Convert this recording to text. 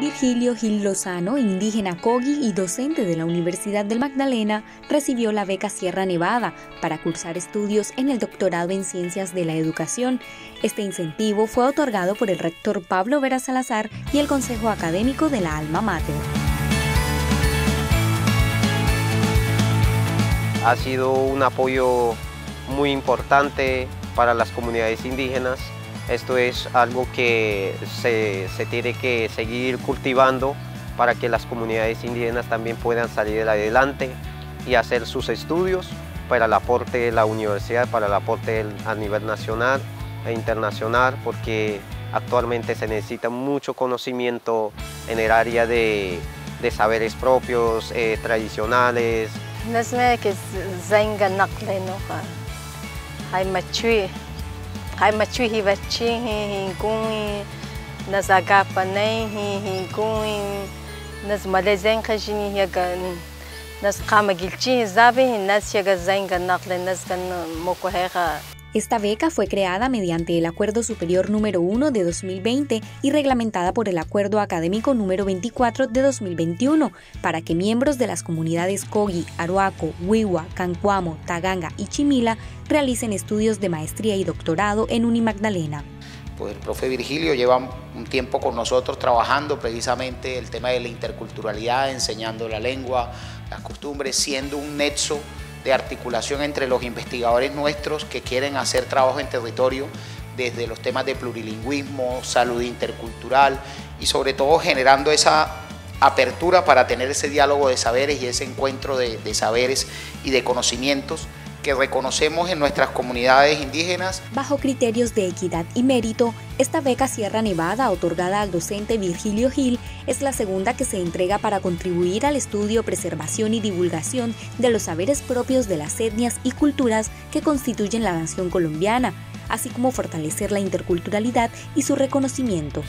Virgilio Gil Lozano, indígena Cogi y docente de la Universidad del Magdalena, recibió la beca Sierra Nevada para cursar estudios en el doctorado en Ciencias de la Educación. Este incentivo fue otorgado por el rector Pablo Vera Salazar y el Consejo Académico de la Alma Mater. Ha sido un apoyo muy importante para las comunidades indígenas esto es algo que se, tiene que seguir cultivando para que las comunidades indígenas también puedan salir adelante y hacer sus estudios para el aporte de la universidad, para el aporte a nivel nacional e internacional, porque actualmente se necesita mucho conocimiento en el área de, saberes propios, eh, tradicionales. ہائے مچ بچی ہیں کنئیں نہ زا پن ہیں کنئیں نہ ملے زینگ کھجنی گلچی ہیں زاوے نس یا گہ زائیں گنس کر موقع ہے خا Esta beca fue creada mediante el Acuerdo Superior número 1 de 2020 y reglamentada por el Acuerdo Académico número 24 de 2021 para que miembros de las comunidades Kogi, Aruaco, Wiwa, Cancuamo, Taganga y Chimila realicen estudios de maestría y doctorado en Unimagdalena. Pues el profe Virgilio lleva un tiempo con nosotros trabajando precisamente el tema de la interculturalidad, enseñando la lengua, las costumbres, siendo un nexo de articulación entre los investigadores nuestros que quieren hacer trabajo en territorio desde los temas de plurilingüismo, salud intercultural y sobre todo generando esa apertura para tener ese diálogo de saberes y ese encuentro de, de saberes y de conocimientos que reconocemos en nuestras comunidades indígenas. Bajo criterios de equidad y mérito, esta beca Sierra Nevada, otorgada al docente Virgilio Gil, es la segunda que se entrega para contribuir al estudio, preservación y divulgación de los saberes propios de las etnias y culturas que constituyen la nación colombiana, así como fortalecer la interculturalidad y su reconocimiento.